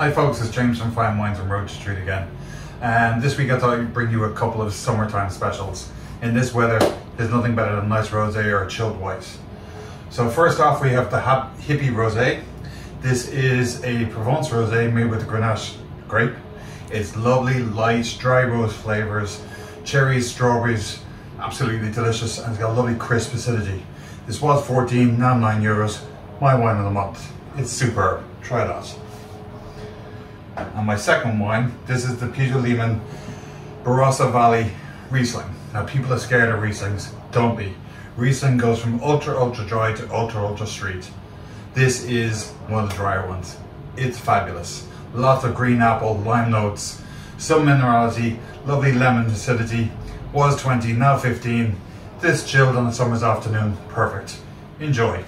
Hi folks, it's James from Fine Wines on Roches Street again. And this week I thought I'd bring you a couple of summertime specials. In this weather, there's nothing better than nice rosé or a chilled white. So first off, we have the Hippy Rosé. This is a Provence Rosé made with Grenache grape. It's lovely, light, dry rose flavors, cherries, strawberries, absolutely delicious, and it's got a lovely crisp acidity. This was 14, now 9 euros. My wine of the month. It's superb. Try it And my second wine, this is the Peter Lehmann Barossa Valley Riesling. Now people are scared of Rieslings, don't be. Riesling goes from ultra ultra dry to ultra ultra sweet. This is one of the drier ones. It's fabulous. Lots of green apple, lime notes, some minerality, lovely lemon acidity. Was 20, now 15. This chilled on a summer's afternoon, perfect. Enjoy.